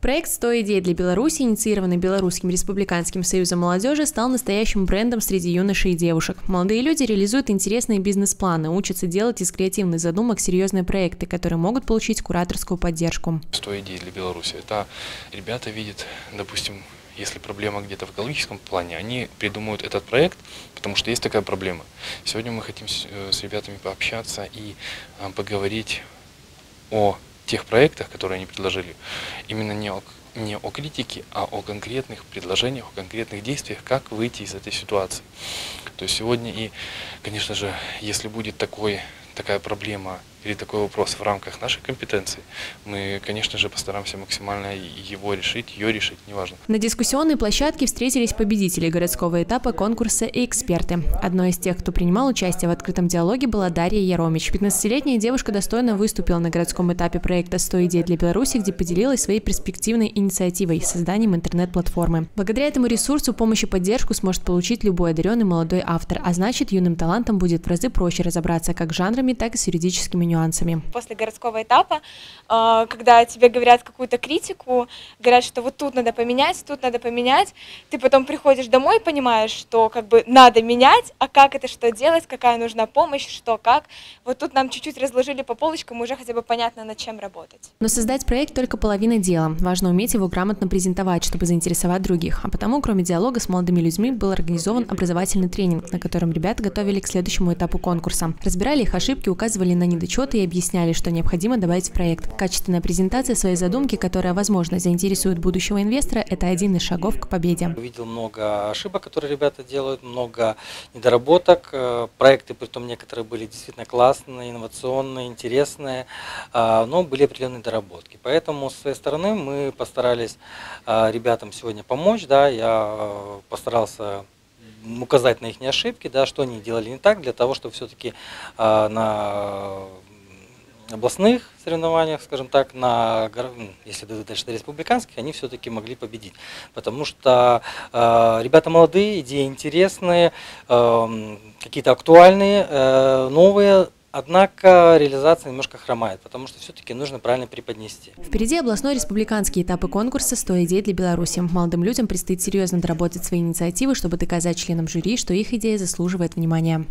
Проект «100 идей для Беларуси», инициированный Белорусским республиканским союзом молодежи, стал настоящим брендом среди юношей и девушек. Молодые люди реализуют интересные бизнес-планы, учатся делать из креативных задумок серьезные проекты, которые могут получить кураторскую поддержку. «100 идей для Беларуси» – это ребята видят, допустим, если проблема где-то в экологическом плане, они придумывают этот проект, потому что есть такая проблема. Сегодня мы хотим с э, ребятами пообщаться и а, поговорить о тех проектах, которые они предложили, именно не о, не о критике, а о конкретных предложениях, о конкретных действиях, как выйти из этой ситуации. То есть сегодня и, конечно же, если будет такой, такая проблема или такой вопрос в рамках нашей компетенции, мы, конечно же, постараемся максимально его решить, ее решить, неважно. На дискуссионной площадке встретились победители городского этапа конкурса и эксперты. Одной из тех, кто принимал участие в открытом диалоге, была Дарья Яромич. 15-летняя девушка достойно выступила на городском этапе проекта «100 идей для Беларуси», где поделилась своей перспективной инициативой – созданием интернет-платформы. Благодаря этому ресурсу помощь и поддержку сможет получить любой одаренный молодой автор, а значит, юным талантам будет в разы проще разобраться как с жанрами, так и с юридическими нюансами. После городского этапа, а, когда тебе говорят какую-то критику, говорят, что вот тут надо поменять, тут надо поменять, ты потом приходишь домой и понимаешь, что как бы надо менять, а как это что делать, какая нужна помощь, что как. Вот тут нам чуть-чуть разложили по полочкам, уже хотя бы понятно, над чем работать. Но создать проект только половина дела. Важно уметь его грамотно презентовать, чтобы заинтересовать других. А потому, кроме диалога с молодыми людьми, был организован образовательный тренинг, на котором ребята готовили к следующему этапу конкурса. Разбирали их ошибки, указывали на недочеты отчеты и объясняли, что необходимо добавить в проект. Качественная презентация своей задумки, которая, возможно, заинтересует будущего инвестора, это один из шагов к победе. Увидел много ошибок, которые ребята делают, много недоработок. Э, проекты, при том некоторые были действительно классные, инновационные, интересные, а, но были определенные доработки. Поэтому с своей стороны мы постарались а, ребятам сегодня помочь. Да, я э, постарался указать на их ошибки, да, что они делали не так, для того, чтобы все-таки э, на областных соревнованиях, скажем так, на, если дальше до республиканских, они все-таки могли победить. Потому что э, ребята молодые, идеи интересные, э, какие-то актуальные, э, новые, Однако реализация немножко хромает, потому что все-таки нужно правильно преподнести. Впереди областной республиканский этапы конкурса «100 идей для Беларуси». Молодым людям предстоит серьезно доработать свои инициативы, чтобы доказать членам жюри, что их идея заслуживает внимания.